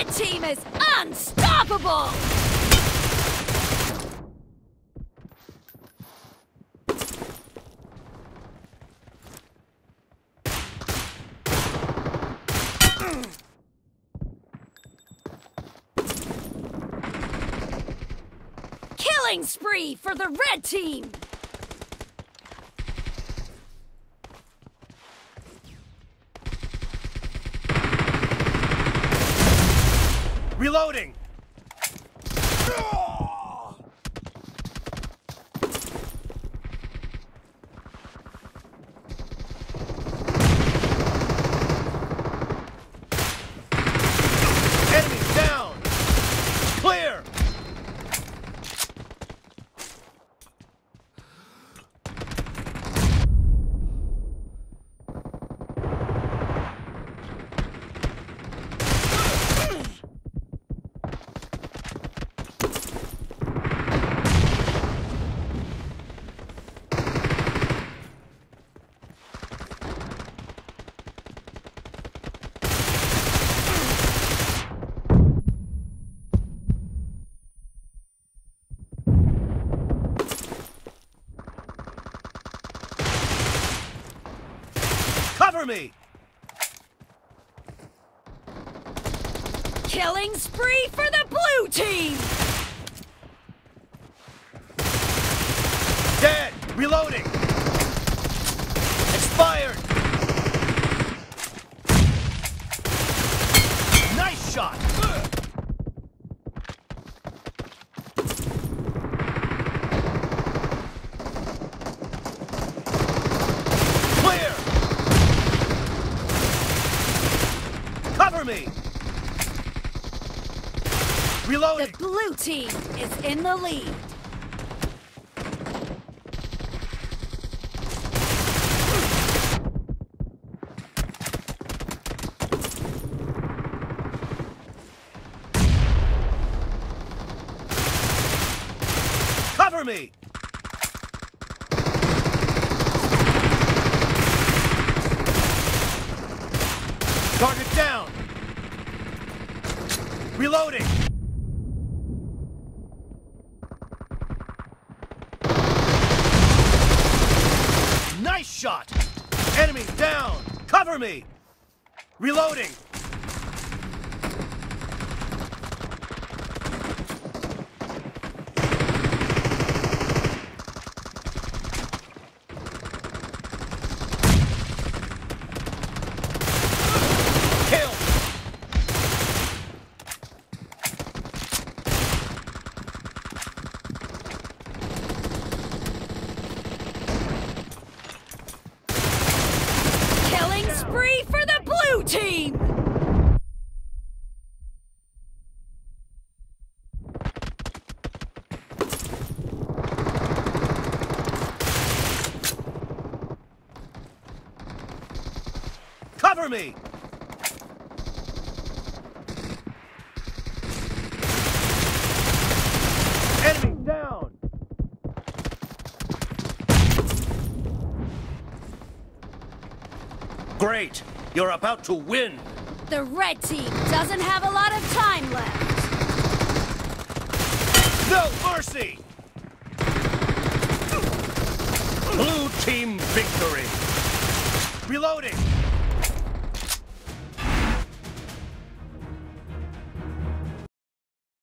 Red team is unstoppable! Killing spree for the red team! Reloading! Enemy down! Clear! Cover me! Killing spree for the blue team! Dead! Reloading! Expired! Nice shot! Clear! Me! The blue team is in the lead. Cover me! Target down! Reloading! Nice shot! Enemy down! Cover me! Reloading! Spree for the blue team! Cover me! Enemy down! Great! You're about to win! The red team doesn't have a lot of time left. No mercy! Blue team victory! Reloading!